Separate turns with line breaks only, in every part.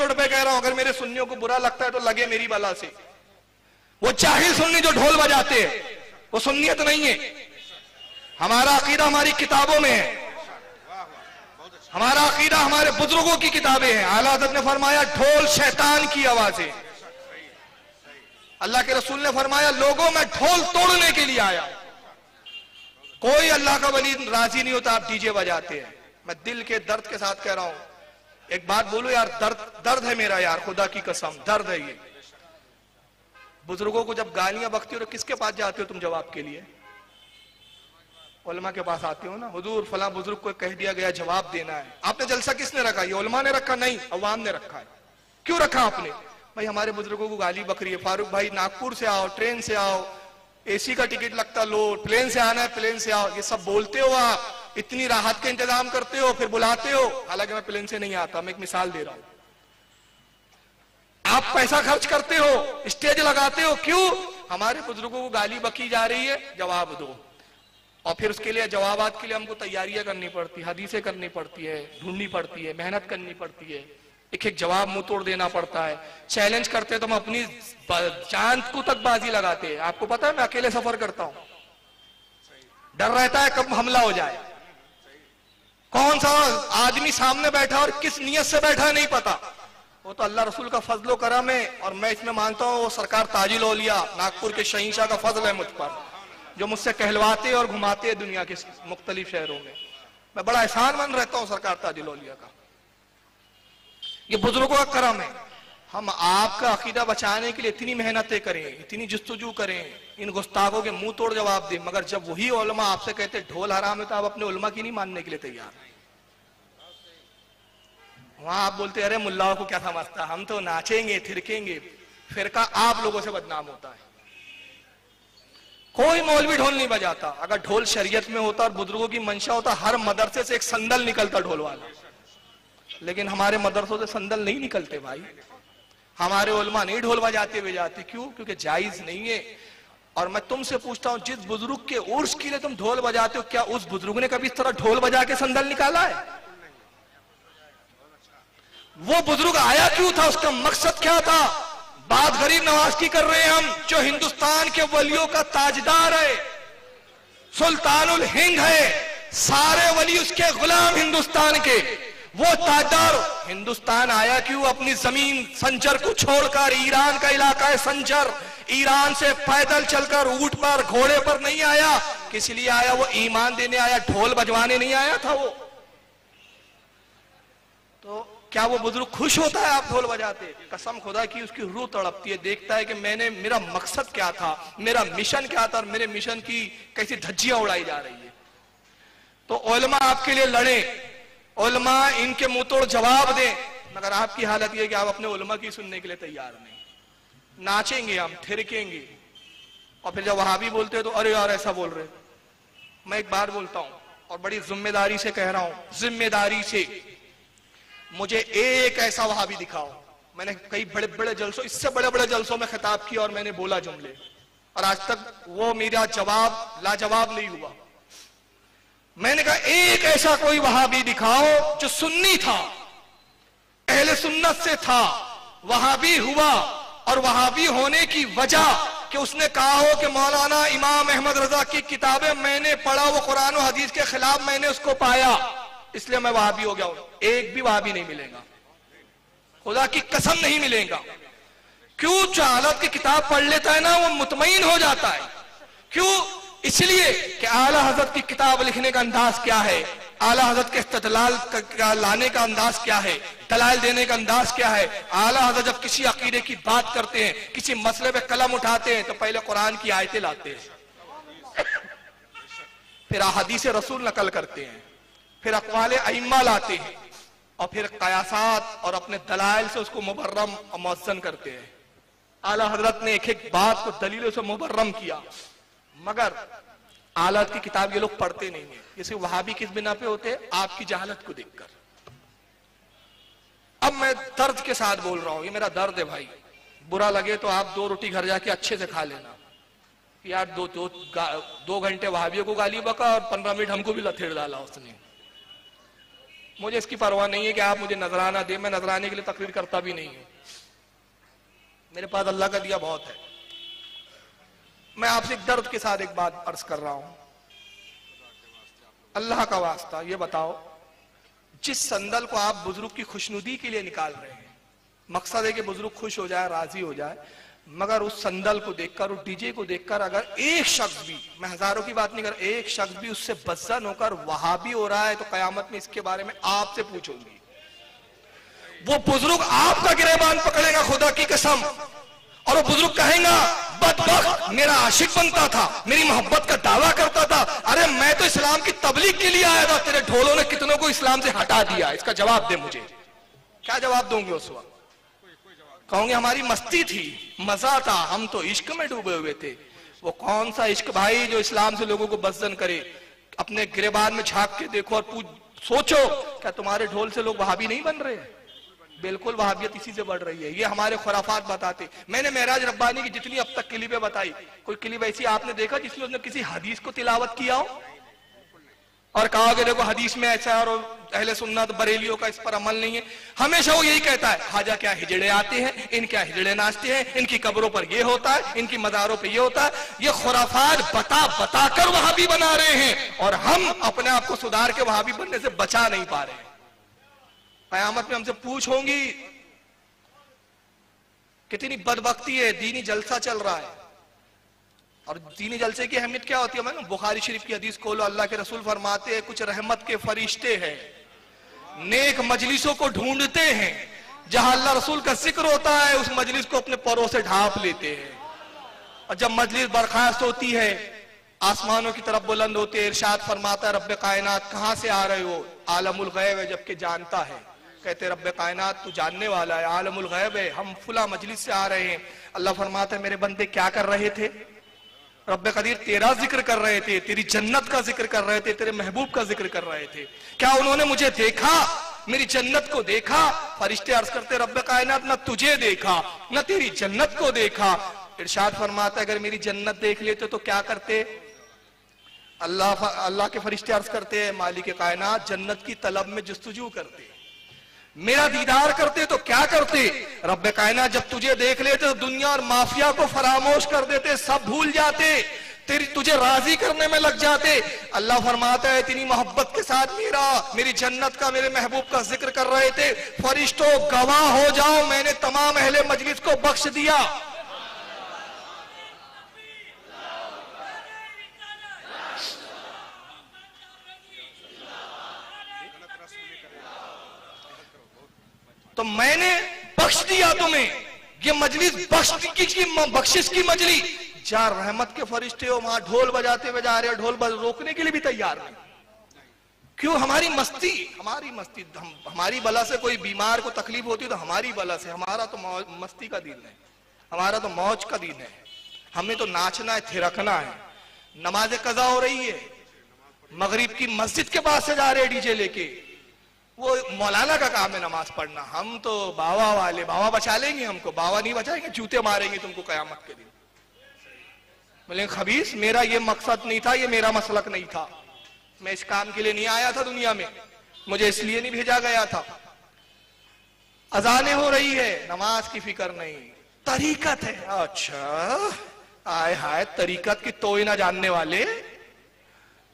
چوڑ پہ کہہ رہا ہوں، اگر میرے سنیوں کو برا لگتا ہے تو لگے میری بلا سے۔ وہ جاہل سنی جو ڈھول بجاتے ہیں، وہ سنیت نہیں ہے۔ ہمارا عقیدہ ہماری کتابوں میں ہے۔ ہمارا عقیدہ ہمارے بزرگوں کی کتابیں ہیں۔ اعلیٰ حضرت نے فرمایا، ڈھول شیطان کی آوازیں اللہ کے رسول نے فرمایا، لوگوں میں ڈھول توڑنے کے لیے آیا۔ کوئی اللہ کا ولی راضی نہیں ہوتا، آپ ڈی جے بجاتے ہیں۔ میں دل کے درد کے ساتھ کہہ رہا ہوں۔ ایک بات بولو یار، درد درد ہے میرا یار، خدا کی قسم، درد ہے یہ۔ بزرگوں کو جب گالیاں بکتی ہو تو کس کے پاس جاتے ہو تم جواب کے لیے؟ علماء کے پاس آتے ہو نا، حضور فلاں بزرگ کو کہہ دیا گیا، جواب دینا ہے۔ آپ نے جلسہ کس نے رکھا؟ یہ علماء نے رکھا؟ نہیں، عوام نے رکھا ہے۔ کیوں رکھا آپ نے؟ بھائی ہمارے بزرگوں کو گالی بکری ہے۔ فاروق بھائی ناگپور سے آؤ، ٹرین سے آؤ، اے سی کا ٹکٹ لگتا لو پلین سے آنا ہے پلین سے آؤ۔ یہ سب بولتے ہو آپ۔ اتنی راحت کا انتظام کرتے ہو، پھر بلاتے ہو۔ حالانکہ میں پلین سے نہیں آتا، میں ایک مثال دے رہا ہوں۔ آپ پیسہ خرچ کرتے ہو، اسٹیج لگاتے ہو، کیوں؟ ہمارے بزرگوں کو گالی بکی جا رہی ہے، جواب دو۔ اور پھر اس کے لیے جوابات کے لیے ہم کو تیاریاں کرنی پڑتی، حدیثیں کرنی پڑتی ہے ڈھونڈنی پڑتی ہے محنت کرنی پڑتی ہے ایک ایک جواب منہ توڑ دینا پڑتا ہے۔ چیلنج کرتے تو ہم اپنی چاند کو تک بازی لگاتے ہیں۔ آپ کو پتا ہے، میں اکیلے سفر کرتا ہوں۔ ڈر رہتا ہے کب حملہ ہو جائے۔ کون سا آدمی سامنے بیٹھا اور کس نیت سے بیٹھا نہیں پتا۔ وہ تو اللہ رسول کا فضل و کرم ہے اور میں اس میں مانتا ہوں، وہ سرکار تاجل اولیا ناگپور کے شہنشاہ کا فضل ہے مجھ پر، جو مجھ سے کہلواتے اور گھماتے ہیں دنیا کے مختلف شہروں میں۔ میں بڑا احسان مند رہتا ہوں سرکار تاجل اولیا کا۔ یہ بزرگوں کا کرم ہے۔ ہم آپ کا عقیدہ بچانے کے لیے اتنی محنتیں کریں، اتنی جستجو کریں، ان گستاخوں کے منہ توڑ جواب دیں، مگر جب وہی علماء آپ سے کہتے ڈھول حرام ہے تو آپ اپنے علماء کی نہیں ماننے کے لیے تیار۔ ہیں وہاں آپ بولتے ارے ملاؤں کو کیا سمجھتا؟ ہم تو ناچیں گے، تھرکیں گے۔ فرقہ آپ لوگوں سے بدنام ہوتا ہے۔ کوئی مولوی ڈھول نہیں بجاتا۔ اگر ڈھول شریعت میں ہوتا اور بزرگوں کی منشا ہوتا، ہر مدرسے سے ایک سندل نکلتا ڈھول والا۔ لیکن ہمارے مدرسوں سے سندل نہیں نکلتے بھائی۔ ہمارے علماء نہیں ڈھول بجاتے ہوئے جاتے۔ کیوں؟ کیونکہ جائز نہیں ہے۔ اور میں تم سے پوچھتا ہوں، جس بزرگ کے عرس کے لیے تم ڈھول بجاتے ہو، کیا اس بزرگ نے کبھی اس طرح ڈھول بجا کے سندل نکالا ہے؟ وہ بزرگ آیا کیوں تھا؟ اس کا مقصد کیا تھا؟ بات غریب نواز کی کر رہے ہیں ہم، جو ہندوستان کے ولیوں کا تاجدار ہے، سلطان الہنگ ہے، سارے ولی اس کے غلام ہندوستان کے۔ وہ تاجدار، ہندوستان آیا کیوں؟ اپنی زمین، سنجر کو چھوڑ کر، ایران کا علاقہ ہے سنجر۔ ایران سے پیدل چل کر، اونٹ پر، گھوڑے پر نہیں آیا۔ کس لیے آیا؟ وہ ایمان دینے آیا، ڈھول بجوانے نہیں آیا تھا وہ۔ تو کیا وہ بزرگ خوش ہوتا ہے آپ ڈھول بجاتے؟ قسم خدا کی اس کی روح تڑپتی ہے، دیکھتا ہے کہ میں نے، میرا مقصد کیا تھا؟ میرا مشن کیا تھا؟ اور میرے مشن کی کیسی دھجیاں اڑائی جا رہی ہے تو علماء آپ کے لیے لڑے علماء ان کے منہ توڑ جواب دیں۔ مگر آپ کی حالت یہ کہ آپ اپنے علماء کی سننے کے لیے تیار نہیں۔ ناچیں گے ہم، تھرکیں گے۔ اور پھر جب وہاں بھی بولتے ہیں تو ارے یار ایسا بول رہے۔ میں ایک بات بولتا ہوں اور بڑی ذمہ داری سے کہہ رہا ہوں۔ ذمہ داری سے۔ مجھے ایک ایسا وہاں بھی دکھاؤ۔ میں نے کئی بڑے بڑے جلسوں، اس سے بڑے بڑے جلسوں میں خطاب کیا اور میں نے بولا جملے۔ اور آج تک وہ میرا جواب، لاجواب نہیں ہوا۔ میں نے کہا، ایک ایسا کوئی وہاں بھی دکھاؤ جو سنی تھا، اہل سنت سے تھا وہاں بھی ہوا اور وہاں بھی ہونے کی وجہ کہ اس نے کہا ہو کہ مولانا امام احمد رضا کی کتابیں میں نے پڑھا، وہ قرآن و حدیث کے خلاف میں نے اس کو پایا۔ اس لیے میں وہاں بھی ہو گیا ہوں۔ ایک بھی وہاں بھی نہیں ملے گا۔ خدا کی قسم نہیں ملے گا۔ کیوں جو کی کتاب پڑھ لیتا ہے نا، وہ مطمئن ہو جاتا ہے۔ کیوں؟ اس لیے کہ اعلیٰ حضرت کی کتاب لکھنے کا انداز کیا ہے؟ اعلیٰ حضرت کے استدلال لانے کا انداز کیا ہے؟ دلائل دینے کا انداز کیا ہے؟ اعلیٰ حضرت جب کسی عقیدے کی بات کرتے ہیں، کسی مسئلے پہ قلم اٹھاتے ہیں، تو پہلے قرآن کی آیتیں لاتے ہیں۔ پھر احادیث رسول نقل کرتے ہیں۔ پھر اقوال ائمہ لاتے ہیں اور پھر قیاسات اور اپنے دلائل سے اس کو مبرم اور موزن کرتے ہیں۔ اعلیٰ حضرت نے ایک ایک بات کو دلیلوں سے مبرم کیا مگر آلات کی کتاب یہ لوگ پڑھتے نہیں ہیں۔ جیسے وہاں بھی کس بنا پہ ہوتے آپ کی جہالت کو دیکھ کر۔ اب میں درد کے ساتھ بول رہا ہوں یہ میرا درد ہے بھائی۔ برا لگے تو آپ دو روٹی گھر جا کے اچھے سے کھا لینا۔ یار دو دو, دو گھنٹے وہابیوں کو گالی بکا اور پندرہ منٹ ہم کو بھی لتھیڑ ڈالا اس نے۔ مجھے اس کی پرواہ نہیں ہے کہ آپ مجھے نظرانہ دیں، میں نظرانے کے لیے تقریر کرتا بھی نہیں ہوں۔ میرے پاس اللہ کا دیا بہت ہے۔ میں آپ سے ایک درد کے ساتھ ایک بات عرض کر رہا ہوں۔ اللہ کا واسطہ، یہ بتاؤ، جس سندل کو آپ بزرگ کی خوشنودی کے لیے نکال رہے ہیں، مقصد ہے کہ بزرگ خوش ہو جائے، راضی ہو جائے مگر اس سندل کو دیکھ کر، اس ڈی جے کو دیکھ کر اگر ایک شخص بھی، میں ہزاروں کی بات نہیں کر، ایک شخص بھی اس سے بزن ہو کر وہابی ہو رہا ہے تو قیامت میں اس کے بارے میں آپ سے پوچھوں گی۔ وہ بزرگ آپ کا گریبان پکڑے گا خدا کی قسم۔ اور وہ بزرگ کہیں گا، بدبخت، میرا عاشق بنتا تھا، میری محبت کا دعویٰ کرتا تھا۔ ارے، میں تو اسلام کی تبلیغ کے لیے آیا تھا، تیرے ڈھولوں نے کتنوں کو اسلام سے ہٹا دیا اس کا جواب دے مجھے۔ کیا جواب دوں گے اس وقت؟ کہوں گے ہماری مستی تھی، مزہ تھا، ہم تو عشق میں ڈوبے ہوئے تھے۔ وہ کون سا عشق بھائی جو اسلام سے لوگوں کو بزن کرے؟ اپنے گریبان میں جھاک کے دیکھو اور پوچھ، سوچو، کیا تمہارے ڈھول سے لوگ وہابی نہیں بن رہے؟ ہیں بالکل وہابیت اسی سے بڑھ رہی ہے۔ یہ ہمارے خرافات بتاتے۔ میں نے معراج ربانی کی جتنی اب تک کلیپیں بتائی، کوئی کلیپ ایسی آپ نے دیکھا جس میں اس نے کسی حدیث کو تلاوت کیا ہو؟ اور کہا کہ دیکھو حدیث میں ایسا ہے اور اہل سنت بریلیوں کا اس پر عمل نہیں ہے۔ ہمیشہ وہ یہی کہتا ہے، خواجہ کیا ہجڑے آتے ہیں؟ ان کیا ہجڑے ناچتے ہیں؟ ان کی قبروں پر یہ ہوتا ہے، ان کی مزاروں پہ یہ ہوتا ہے۔ یہ خرافات بتا بتا کر وہاں بھی بنا رہے ہیں اور ہم اپنے آپ کو سدھار کے وہاں بھی بننے سے بچا نہیں پا رہے ہیں۔ قیامت میں ہم سے پوچھوں گی، کتنی بدبختی ہے، دینی جلسہ چل رہا ہے۔ اور دینی جلسے کی اہمیت کیا ہوتی ہے میں بخاری شریف کی حدیث کھولو، اللہ کے رسول فرماتے ہیں، کچھ رحمت کے فرشتے ہیں، نیک مجلسوں کو ڈھونڈتے ہیں، جہاں اللہ رسول کا ذکر ہوتا ہے، اس مجلس کو اپنے پروں سے ڈھانپ لیتے ہیں۔ اور جب مجلس برخاست ہوتی ہے، آسمانوں کی طرف بلند ہوتے ہیں، ارشاد فرماتا ہے، رب کائنات کہاں سے آ رہے ہو؟ عالم الغیب ہے، جبکہ جانتا ہے۔ کہتے رب کائنات تو جاننے والا ہے، عالم الغیب ہے، ہم فلا مجلس سے آ رہے ہیں۔ اللہ فرماتا ہے، میرے بندے کیا کر رہے تھے؟ رب قدیر تیرا ذکر کر رہے تھے، تیری جنت کا ذکر کر رہے تھے، تیرے محبوب کا ذکر کر رہے تھے۔ کیا انہوں نے مجھے دیکھا؟ میری جنت کو دیکھا؟ فرشتے عرض کرتے، رب کائنات، نہ تجھے دیکھا، نہ تیری جنت کو دیکھا۔ ارشاد فرماتا اگر میری جنت دیکھ لیتے تو کیا کرتے؟ اللہ اللہ کے فرشتے عرض کرتے ہیں مالک کائنات، جنت کی طلب میں جستجو کرتے۔ میرا دیدار کرتے تو کیا کرتے؟ رب کائنات جب تجھے دیکھ لیتے تو دنیا اور مافیا کو فراموش کر دیتے، سب بھول جاتے، تیری تجھے راضی کرنے میں لگ جاتے۔ اللہ فرماتا ہے، اتنی محبت کے ساتھ میرا، میری جنت کا، میرے محبوب کا ذکر کر رہے تھے۔ فرشتوں گواہ ہو جاؤ، میں نے تمام اہل مجلس کو بخش دیا۔ تو میں نے بخش دیا تمہیں۔ یہ مجلس بخشش کی مجلس جا رحمت کے فرشتے ہو، وہاں ڈھول بجاتے بجا رہے ڈھول روکنے کے لیے بھی تیار نہیں کیوں؟ ہماری مستی ہماری مستی ہماری بلا سے کوئی بیمار کو تکلیف ہوتی تو ہماری بلا سے۔ ہمارا تو مستی کا دین ہے۔ ہمارا تو موج کا دین ہے۔ ہمیں تو ناچنا ہے، تھرکنا ہے۔ نماز قضا ہو رہی ہے۔ مغرب کی مسجد کے پاس سے جا رہے ڈی جے لے کے۔ وہ مولانا کا کام ہے نماز پڑھنا۔ ہم تو باوا والے، باوا بچا لیں گے ہم کو۔ باوا نہیں بچائیں گے، جوتے ماریں گے تم کو قیامت کے دن۔ بولیں خبیص، میرا یہ مقصد نہیں تھا، یہ میرا مسلک نہیں تھا۔ میں اس کام کے لیے نہیں آیا تھا دنیا میں۔ مجھے اس لیے نہیں بھیجا گیا تھا۔ ازانے ہو رہی ہے، نماز کی فکر نہیں۔ طریقت ہے۔ اچھا۔ آئے ہائے، طریقت کی توئی نہ جاننے والے۔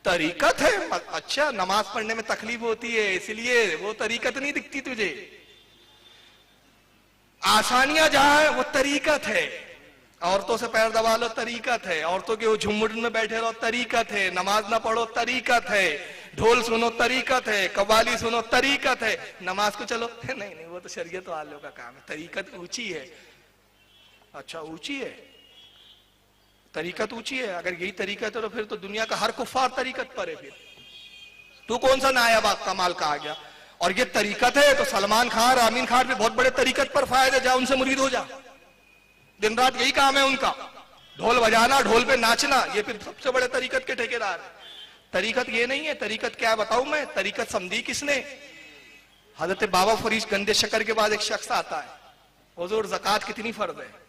طریقت ہے۔ اچھا نماز پڑھنے میں تکلیف ہوتی ہے، اس لیے وہ طریقت نہیں دکھتی تجھے۔ آسانیاں جہاں وہ طریقت ہے۔ عورتوں سے پیر دبا لو، طریقت ہے۔ عورتوں کے وہ جھمٹ میں بیٹھے رہو، طریقت ہے۔ نماز نہ پڑھو، طریقت ہے۔ ڈھول سنو، طریقت ہے۔ قوالی سنو، طریقت ہے۔ نماز کو چلو۔ نہیں نہیں، وہ تو شریعت والوں کا کام ہے۔ طریقت اونچی ہے۔ اچھا اونچی ہے۔ طریقت اونچی ہے، اگر یہی طریقت ہے تو پھر تو دنیا کا ہر کفار طریقت پر ہے پھر۔ تو کون سا نایاب کمال کہا گیا؟ اور یہ طریقت ہے تو سلمان خان امین خان بھی بہت بڑے طریقت پر فائدہ جا ان سے مرید ہو جا۔ دن رات یہی کام ہے ان کا۔ ڈھول بجانا، ڈھول پہ ناچنا، یہ پھر سب سے بڑے طریقت کے ٹھیکیدار طریقت یہ نہیں ہے، طریقت کیا بتاؤں میں؟ طریقت سمدھی کس نے؟ حضرت بابا فریش گندے شکر کے بعد ایک شخص آتا ہے۔ حضور زکات کتنی فرض ہے؟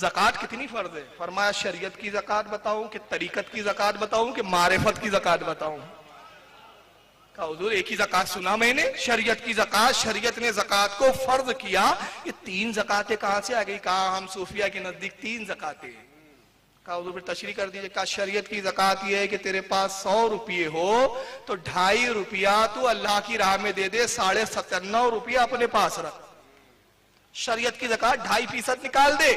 زکات کتنی فرض ہے؟ فرمایا شریعت کی زکات بتاؤں، کہ طریقت کی زکات بتاؤں، کہ معرفت کی زکات بتاؤں؟ کہا، حضور، ایک ہی زکات سنا میں نے، شریعت کی زکات شریعت نے زکات کو فرض کیا، یہ تین زکاتیں کہاں سے آ گئی کہا ہم صوفیہ کے نزدیک تین زکاتیں کہا، حضور، پھر تشریح کر دیجیے، کہا، شریعت کی زکات یہ ہے کہ تیرے پاس سو روپیے ہو، تو ڈھائی روپیہ تو اللہ کی راہ میں دے دے، ساڑھے ستنو روپیہ اپنے پاس رکھ۔ شریعت کی زکات ڈھائی فیصد نکال دے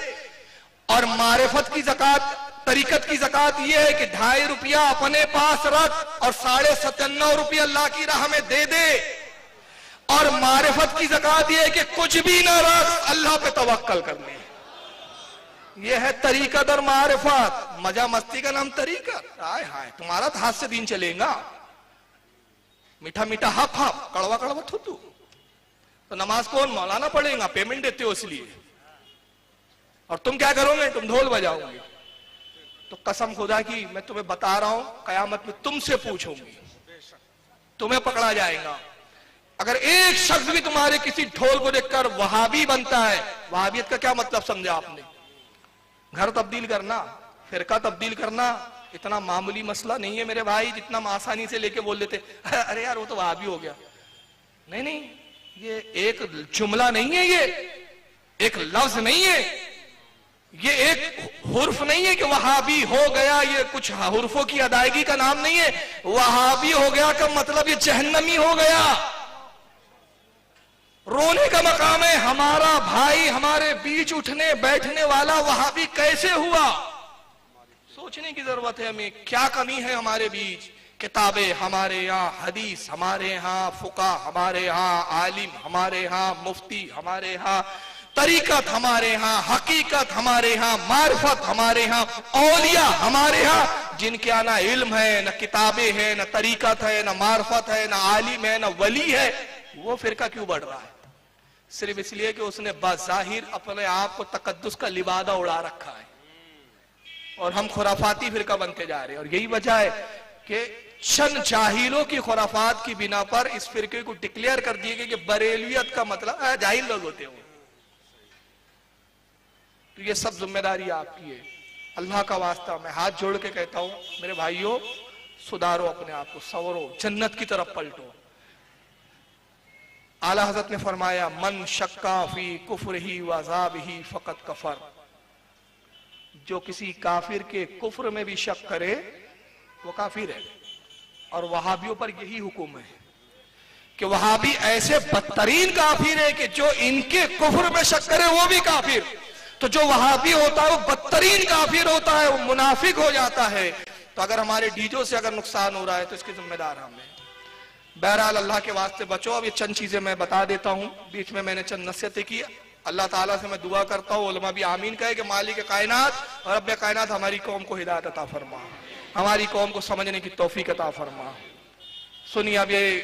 اور معرفت کی زکات طریقت کی زکات یہ ہے کہ ڈھائی روپیہ اپنے پاس رکھ اور ساڑھے ستنو روپیہ اللہ کی راہ میں دے دے۔ اور معرفت کی زکات یہ ہے کہ کچھ بھی نہ رکھ، اللہ پہ توکل کرنے۔ یہ ہے طریقہ در معرفت۔ مجا مستی کا نام طریقہ۔ آئے ہائے، تمہارا تو ہاتھ سے دین چلیں گا۔ میٹھا میٹھا ہپ ہپ، کڑوا کڑوا تھو تو تو نماز کون؟ مولانا پڑھیں گا، پیمنٹ دیتے ہو اس لیے۔ اور تم کیا کرو گے؟ تم ڈھول بجاؤ گے۔ تو قسم خدا کی، میں تمہیں بتا رہا ہوں، قیامت میں تم سے پوچھوں گی۔ تمہیں پکڑا جائے گا۔ اگر ایک شخص بھی تمہارے کسی ڈھول کو دیکھ کر وہابی بنتا ہے، وہابیت کا کیا مطلب سمجھا آپ نے؟ گھر تبدیل کرنا، فرقہ تبدیل کرنا، اتنا معمولی مسئلہ نہیں ہے میرے بھائی، جتنا ہم آسانی سے لے کے بول لیتے۔ ارے یار، وہ تو وہابی ہو گیا۔ نہیں نہیں، یہ ایک جملہ نہیں ہے یہ۔ ایک لفظ نہیں ہے۔ یہ ایک حرف نہیں ہے کہ وہابی ہو گیا، یہ کچھ حرفوں کی ادائیگی کا نام نہیں ہے۔ وہابی ہو گیا کا مطلب یہ جہنمی ہو گیا۔ رونے کا مقام ہے، ہمارا بھائی ہمارے بیچ اٹھنے، بیٹھنے والا وہابی کیسے ہوا؟ سوچنے کی ضرورت ہے ہمیں، کیا کمی ہے ہمارے بیچ؟ کتابیں ہمارے یہاں، حدیث ہمارے ہاں فقہ ہمارے ہاں عالم ہمارے ہاں مفتی ہمارے ہاں طریقت ہمارے ہاں حقیقت ہمارے ہاں معرفت ہمارے ہاں اولیاء ہمارے ہاں جن کے نہ علم ہے، نہ کتابیں ہیں، نہ طریقت ہے، نہ معرفت ہے، نہ عالم ہے، نہ ولی ہے، وہ فرقہ کیوں بڑھ رہا ہے؟ صرف اس لیے کہ اس نے بظاہر اپنے آپ کو تقدس کا لبادہ اڑا رکھا ہے۔ اور ہم خرافاتی فرقہ بنتے جا رہے ہیں۔ اور یہی وجہ ہے کہ چند جاہلوں کی خرافات کی بنا پر اس فرقے کو ڈکلیئر کر دیے گئے کہ بریلیت کا مطلب جاہل لوگ ہوتے ہیں تو یہ سب ذمہ داری آپ کی ہے۔ اللہ کا واسطہ میں ہاتھ جوڑ کے کہتا ہوں، میرے بھائیوں سدارو اپنے آپ کو، سورو، جنت کی طرف پلٹو۔ اعلیٰ حضرت نے فرمایا، من شکا فی کفر ہی وزاب ہی فقط کفر۔ جو کسی کافر کے کفر میں بھی شک کرے، وہ کافر ہے۔ اور وہابیوں پر یہی حکم ہے کہ وہابی ایسے بدترین کافر ہے کہ جو ان کے کفر میں شک کرے، وہ بھی کافر۔ تو جو وہابی ہوتا ہے، وہ بدترین کافر ہوتا ہے، وہ منافق ہو جاتا ہے۔ تو اگر ہمارے ڈیجو سے اگر نقصان ہو رہا ہے، تو اس کی ذمہ دار ہمیں بہرحال اللہ کے واسطے بچو، اب یہ چند چیزیں میں بتا دیتا ہوں۔ بیچ میں میں نے چند نصیحتیں کی۔ اللہ تعالیٰ سے میں دعا کرتا ہوں، علماء بھی آمین کہے کہ مالک کائنات اور رب کائنات ہماری قوم کو ہدایت عطا فرما۔ ہماری قوم کو سمجھنے کی توفیق عطا فرما۔ سنیے اب یہ